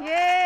Yay!